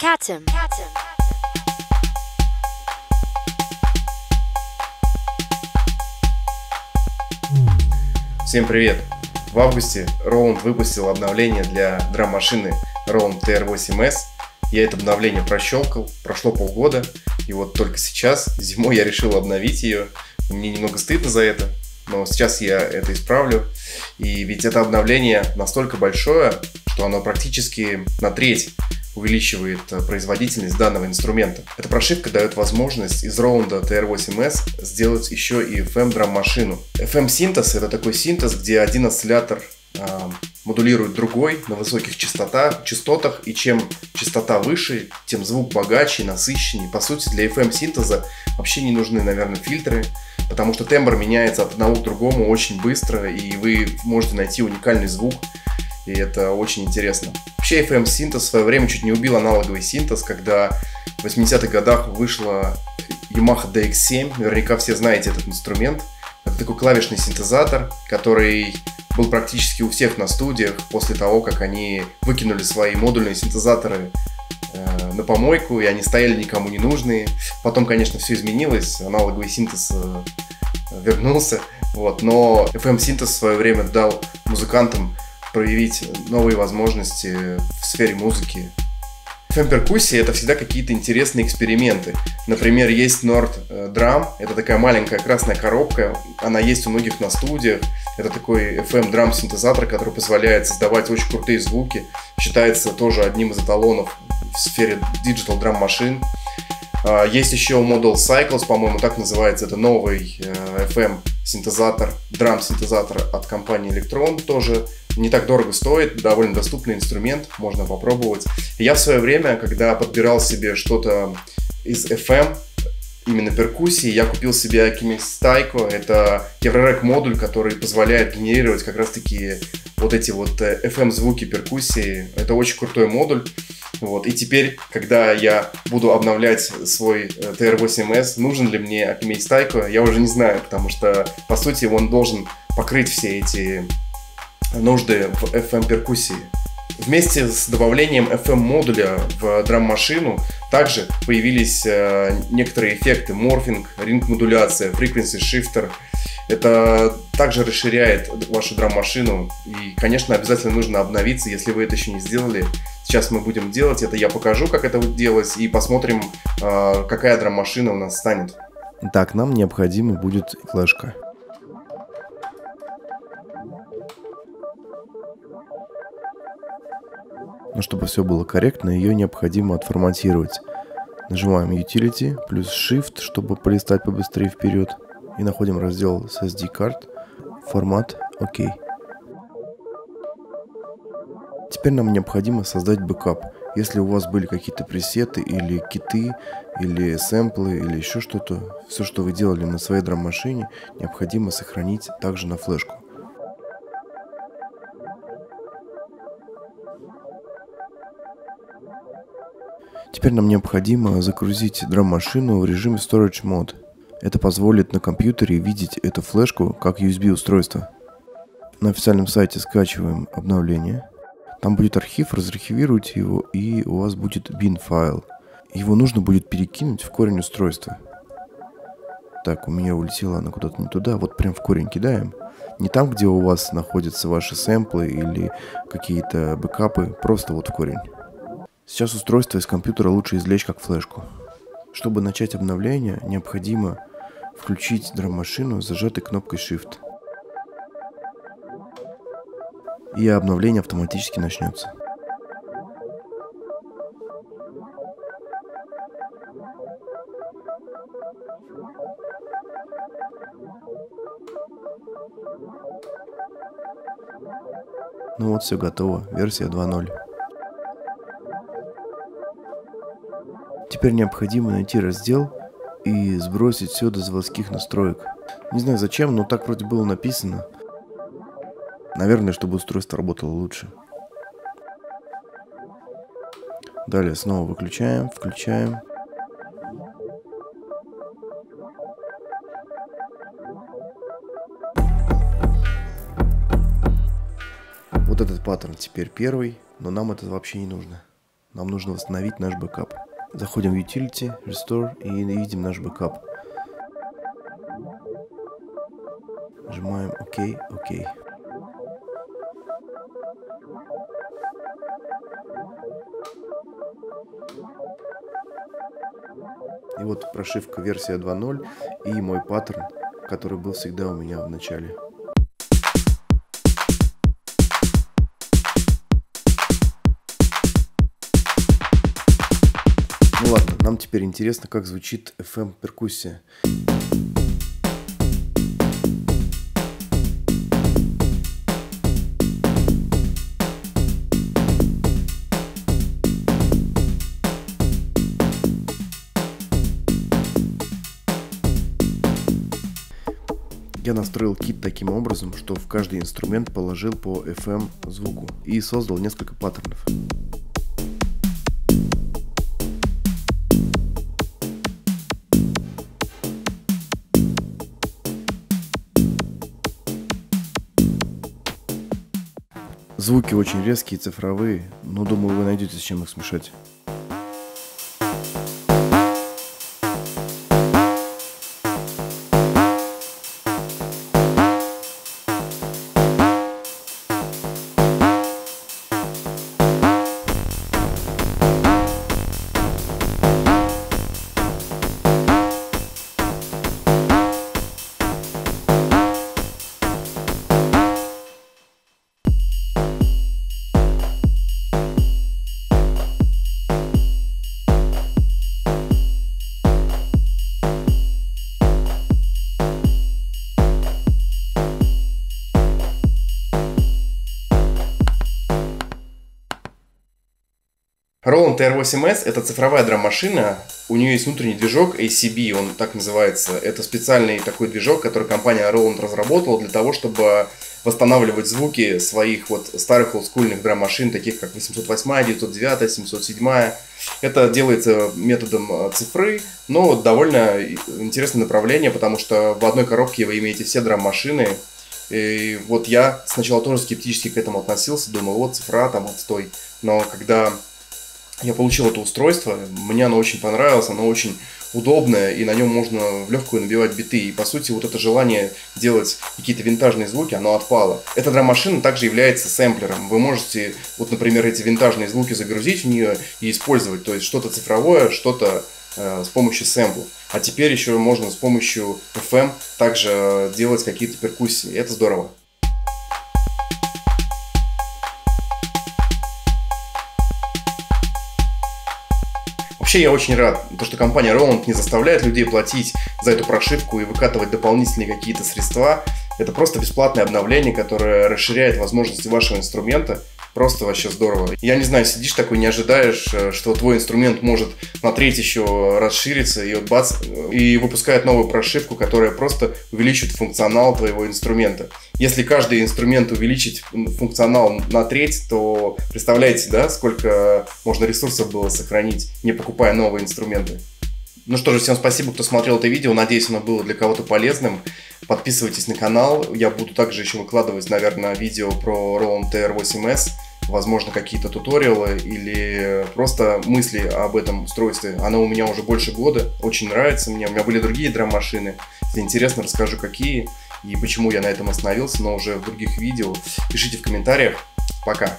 Catum. Всем привет! В августе Roland выпустил обновление для драм-машины Roland TR8S. Я это обновление прощелкал, прошло полгода, и вот только сейчас, зимой, я решил обновить ее. Мне немного стыдно за это, но сейчас я это исправлю. И ведь это обновление настолько большое, что оно практически на треть увеличивает э, производительность данного инструмента. Эта прошивка дает возможность из Roland TR8S сделать еще и FM драм-машину. FM синтез это такой синтез, где один осциллятор э, модулирует другой на высоких частотах, частотах, и чем частота выше, тем звук богаче, насыщеннее. По сути, для FM синтеза вообще не нужны, наверное, фильтры, потому что тембр меняется от одного к другому очень быстро, и вы можете найти уникальный звук, и это очень интересно. Вообще FM синтез в свое время чуть не убил аналоговый синтез, когда в 80-х годах вышла Yamaha DX7, наверняка все знаете этот инструмент. Это такой клавишный синтезатор, который был практически у всех на студиях после того, как они выкинули свои модульные синтезаторы э, на помойку, и они стояли никому не нужные. Потом, конечно, все изменилось, аналоговый синтез э, вернулся, вот, но FM-синтез в свое время дал музыкантам проявить новые возможности в сфере музыки. FM-перкуссия — это всегда какие-то интересные эксперименты. Например, есть Nord э, Drum, это такая маленькая красная коробка, она есть у многих на студиях. Это такой FM-драм синтезатор, который позволяет создавать очень крутые звуки. Считается тоже одним из эталонов в сфере digital драм машин. Есть еще Model Cycles, по-моему, так называется. Это новый э, FM синтезатор, драм синтезатор от компании Electron, тоже не так дорого стоит, довольно доступный инструмент, можно попробовать. Я в свое время, когда подбирал себе что-то из FM, именно перкуссии, я купил себе Alchemist Taiko. Это Еврорек модуль, который позволяет генерировать как раз-таки вот эти вот FM э, звуки перкуссии. Это очень крутой модуль. Вот. И теперь, когда я буду обновлять свой TR8S, э, нужен ли мне Alchemist Taiko, я уже не знаю, потому что, по сути, он должен покрыть все эти нужды в FM-перкуссии. Вместе с добавлением FM-модуля в драм-машину также появились э, некоторые эффекты морфинг, ринг-модуляция, frequency shifter. Это также расширяет вашу драм-машину. И, конечно, обязательно нужно обновиться, если вы это еще не сделали. Сейчас мы будем делать это, я покажу, как это будет делать, и посмотрим, э, какая драм-машина у нас станет. Так, нам необходима будет флешка. Но чтобы все было корректно, ее необходимо отформатировать. Нажимаем Utility плюс Shift, чтобы полистать побыстрее вперед. И находим раздел с SD карт. Формат ОК. Теперь нам необходимо создать бэкап. Если у вас были какие-то пресеты или киты, или сэмплы, или еще что-то, все, что вы делали на своей драм-машине, необходимо сохранить также на флешку. Теперь нам необходимо загрузить драм-машину в режиме Storage Mode. Это позволит на компьютере видеть эту флешку как USB устройство. На официальном сайте скачиваем обновление. Там будет архив, разархивируйте его и у вас будет bin файл. Его нужно будет перекинуть в корень устройства. Так, у меня улетела она куда-то не туда. Вот прям в корень кидаем. Не там, где у вас находятся ваши сэмплы или какие-то бэкапы, просто вот в корень. Сейчас устройство из компьютера лучше извлечь как флешку. Чтобы начать обновление, необходимо включить драм-машину с зажатой кнопкой Shift. И обновление автоматически начнется. Ну вот, все готово. Версия 2.0. Теперь необходимо найти раздел и сбросить все до заводских настроек. Не знаю зачем, но так вроде было написано. Наверное, чтобы устройство работало лучше. Далее снова выключаем, включаем. Вот этот паттерн теперь первый, но нам это вообще не нужно. нам нужно восстановить наш бэкап. Заходим в Utility, Restore и видим наш бэкап. Нажимаем ОК, ОК. И вот прошивка версия 2.0 и мой паттерн, который был всегда у меня в начале. Ну ладно, нам теперь интересно, как звучит FM перкуссия. Я настроил кит таким образом, что в каждый инструмент положил по FM звуку и создал несколько паттернов. Звуки очень резкие, цифровые, но думаю вы найдете с чем их смешать. Roland TR8S это цифровая драм-машина. У нее есть внутренний движок ACB, он так называется. Это специальный такой движок, который компания Roland разработала для того, чтобы восстанавливать звуки своих вот старых олдскульных драм-машин, таких как 808, 909, 707. Это делается методом э, цифры, но довольно интересное направление, потому что в одной коробке вы имеете все драм-машины, и вот я сначала тоже скептически к этому относился, думал, вот цифра, там отстой. Но когда я получил это устройство, мне оно очень понравилось, оно очень удобное, и на нем можно в легкую набивать биты. И по сути вот это желание делать какие-то винтажные звуки, оно отпало. Эта драм-машина также является сэмплером. Вы можете, вот, например, эти винтажные звуки загрузить в нее и использовать. То есть что-то цифровое, что-то э, с помощью сэмплов. А теперь еще можно с помощью FM также делать какие-то перкуссии. Это здорово. Вообще я очень рад, то, что компания Roland не заставляет людей платить за эту прошивку и выкатывать дополнительные какие-то средства. Это просто бесплатное обновление, которое расширяет возможности вашего инструмента Просто вообще здорово. Я не знаю, сидишь такой, не ожидаешь, э, что твой инструмент может на треть еще расшириться, и вот бац, и выпускает новую прошивку, которая просто увеличивает функционал твоего инструмента. Если каждый инструмент увеличить функционал на треть, то представляете, да, сколько можно ресурсов было сохранить, не покупая новые инструменты. Ну что же, всем спасибо, кто смотрел это видео. Надеюсь, оно было для кого-то полезным. Подписывайтесь на канал. Я буду также еще выкладывать, наверное, видео про Roland TR8S. Возможно, какие-то туториалы или просто мысли об этом устройстве. Оно у меня уже больше года. Очень нравится мне. У меня были другие драм-машины. Если интересно, расскажу, какие и почему я на этом остановился, но уже в других видео. Пишите в комментариях. Пока.